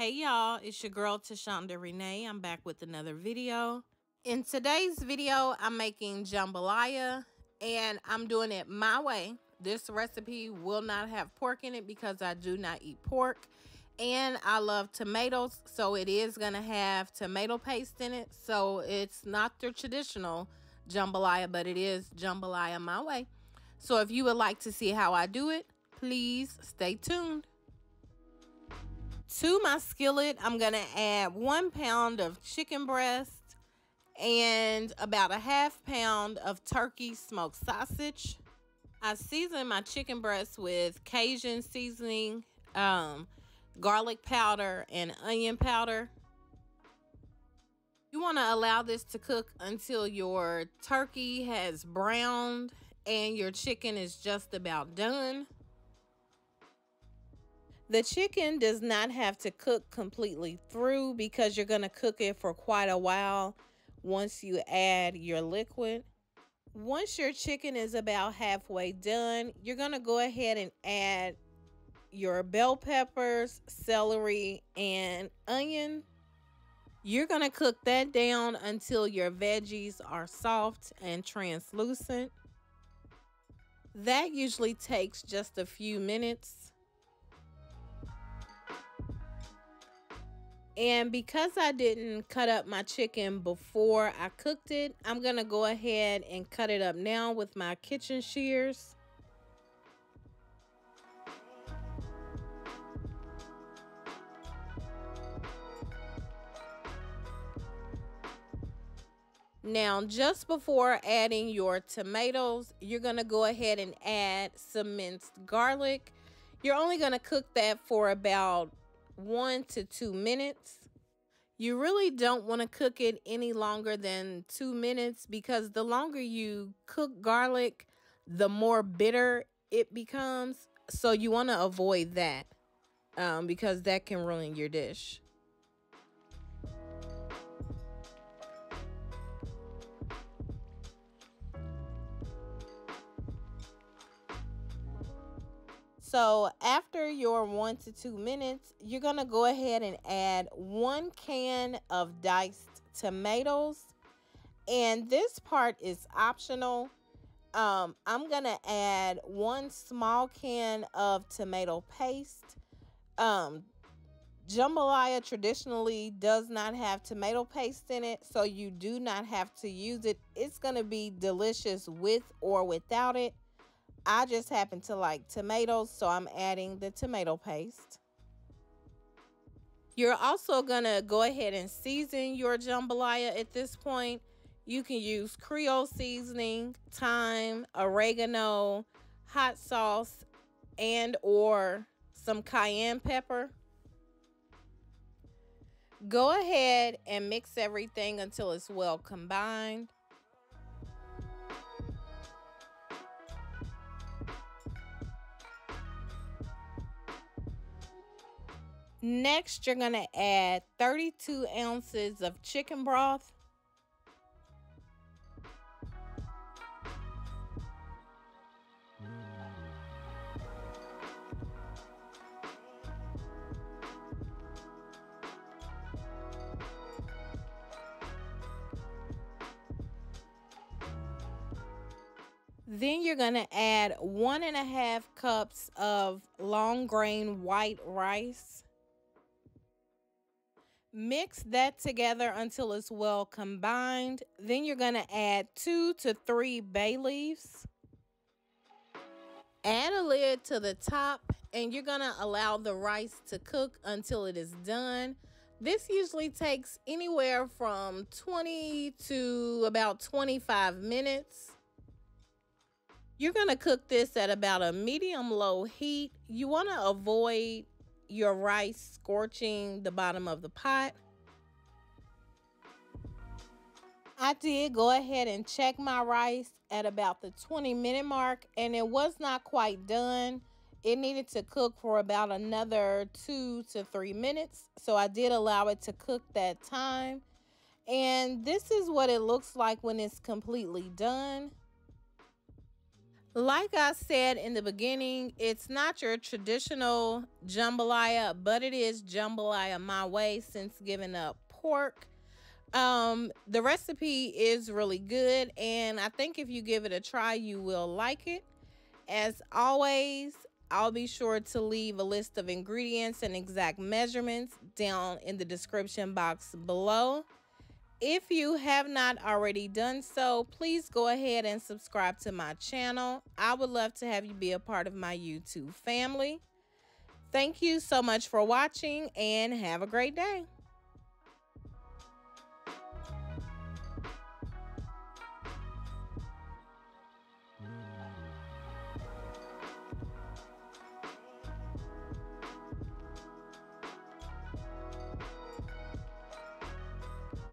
Hey y'all, it's your girl TaShonda Renae. I'm back with another video. In today's video, I'm making jambalaya and I'm doing it my way. This recipe will not have pork in it because I do not eat pork. And I love tomatoes, so it is going to have tomato paste in it. So it's not the traditional jambalaya, but it is jambalaya my way. So if you would like to see how I do it, please stay tuned. To my skillet, I'm going to add one pound of chicken breast and about a half pound of turkey smoked sausage. I season my chicken breast with Cajun seasoning, um, garlic powder, and onion powder. You want to allow this to cook until your turkey has browned and your chicken is just about done. The chicken does not have to cook completely through because you're going to cook it for quite a while once you add your liquid. Once your chicken is about halfway done, you're going to go ahead and add your bell peppers, celery, and onion. You're going to cook that down until your veggies are soft and translucent. That usually takes just a few minutes. And because I didn't cut up my chicken before I cooked it, I'm going to go ahead and cut it up now with my kitchen shears. Now, just before adding your tomatoes, you're going to go ahead and add some minced garlic. You're only going to cook that for about one to two minutes. You really don't want to cook it any longer than two minutes because the longer you cook garlic, the more bitter it becomes. So you want to avoid that um, because that can ruin your dish. So after your one to two minutes, you're going to go ahead and add one can of diced tomatoes. And this part is optional. Um, I'm going to add one small can of tomato paste. Um, jambalaya traditionally does not have tomato paste in it, so you do not have to use it. It's going to be delicious with or without it. I just happen to like tomatoes, so I'm adding the tomato paste. You're also going to go ahead and season your jambalaya at this point. You can use Creole seasoning, thyme, oregano, hot sauce, and or some cayenne pepper. Go ahead and mix everything until it's well combined. Next, you're going to add 32 ounces of chicken broth. Then you're going to add one and a half cups of long grain white rice. Mix that together until it's well combined. Then you're going to add two to three bay leaves. Add a lid to the top and you're going to allow the rice to cook until it is done. This usually takes anywhere from 20 to about 25 minutes. You're going to cook this at about a medium low heat. You want to avoid your rice scorching the bottom of the pot. I did go ahead and check my rice at about the 20 minute mark and it was not quite done. It needed to cook for about another two to three minutes. So I did allow it to cook that time. And this is what it looks like when it's completely done. Like I said in the beginning, it's not your traditional jambalaya, but it is jambalaya my way since giving up pork. Um, the recipe is really good, and I think if you give it a try, you will like it. As always, I'll be sure to leave a list of ingredients and exact measurements down in the description box below. If you have not already done so, please go ahead and subscribe to my channel. I would love to have you be a part of my YouTube family. Thank you so much for watching and have a great day.